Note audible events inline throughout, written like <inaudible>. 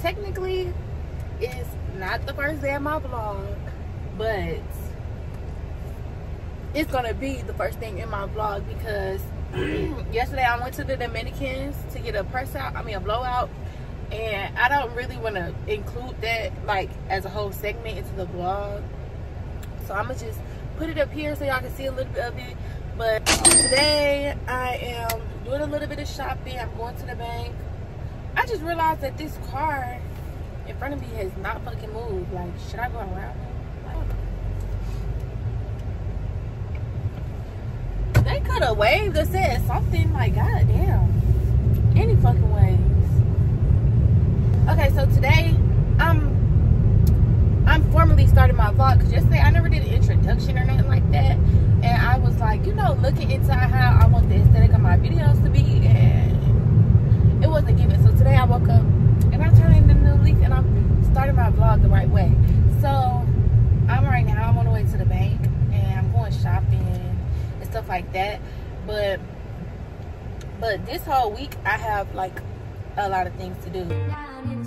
technically it's not the first day of my vlog but it's gonna be the first thing in my vlog because <clears throat> yesterday I went to the Dominicans to get a press out I mean a blowout and I don't really want to include that like as a whole segment into the vlog. So I'm gonna just put it up here so y'all can see a little bit of it. But today I am doing a little bit of shopping. I'm going to the bank I just realized that this car in front of me has not fucking moved. Like should I go around they could have waved or said something like goddamn. any fucking ways. Okay so today i'm i'm formally starting my vlog because yesterday i never did an introduction or nothing like that. And i was like you know looking into how i want the aesthetic of my videos to be and it wasn't given so today i woke up and i turned in a new leaf and my vlog the right way. So i'm right now i'm on the way to the bank and i'm going shopping and stuff like that. But but this whole week i have like a lot of things to do. Down in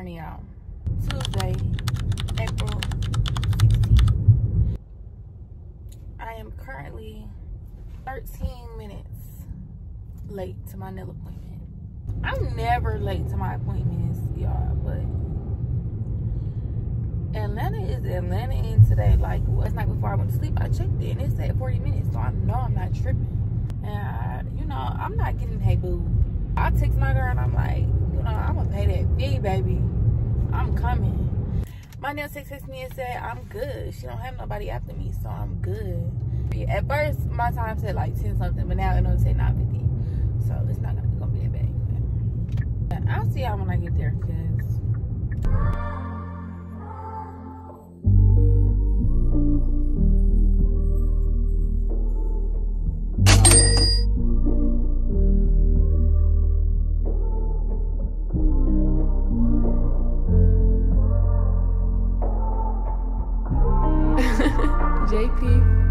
morning, y'all. Tuesday, April 16th. I am currently 13 minutes late to my nail appointment. I'm never late to my appointments, y'all, but Atlanta is Atlanta in today. Like last night before I went to sleep, I checked it and it said 40 minutes, so I know I'm not tripping. And I, you know, I'm not getting hey boo. I text my girl and I'm like, you know, I'm gonna pay that fee, baby. Coming. My nail tech texted me and said I'm good. She don't have nobody after me, so I'm good. At first, my time said like 10 something, but now it knows say 950. So it's not gonna, gonna be that bad. I'll see y'all when I get there, cause JP.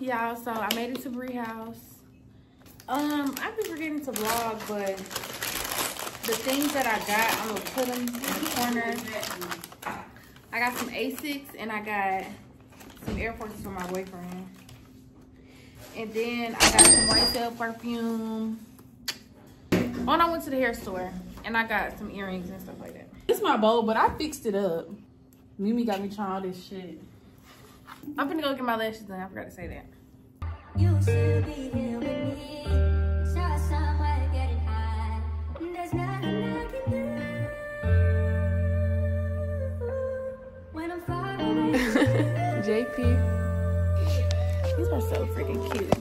Y'all, so I made it to Bree House. Um, I've been forgetting to vlog, but the things that I got, I'm gonna put them in the corner. I got some Asics and I got some Air Forces for my boyfriend. And then I got some YSL perfume. Oh, and I went to the hair store and I got some earrings and stuff like that. It's my bowl, but I fixed it up. Mimi got me trying all this shit. I'm gonna go get my lashes done. I forgot to say that. You should be here with me. Saw somewhere getting high. There's nothing I can do when I'm far away. <laughs> JP. These are so freaking cute.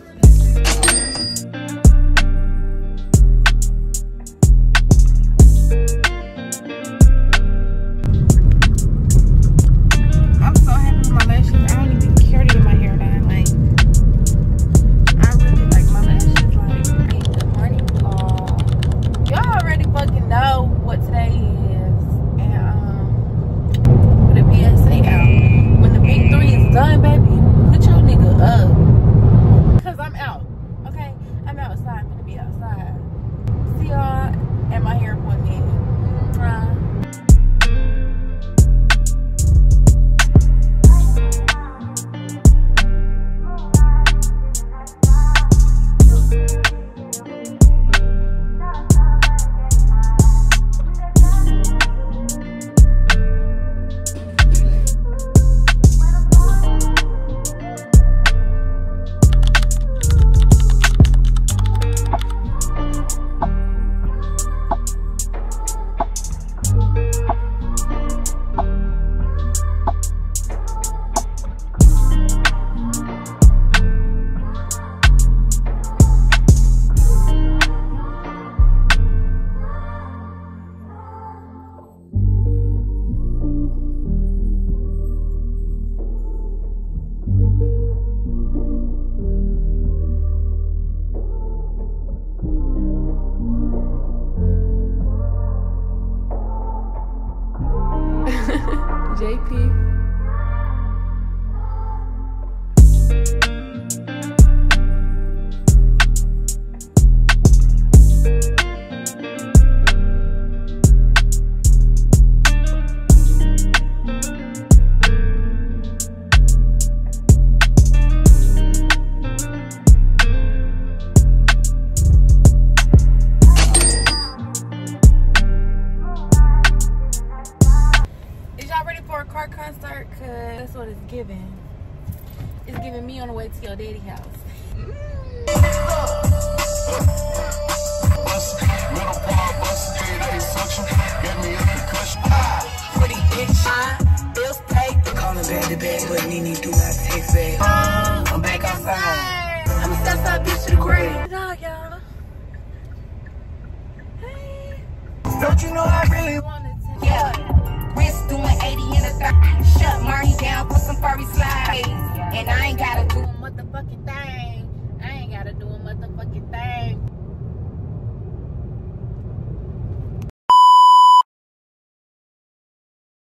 Way to your daddy house.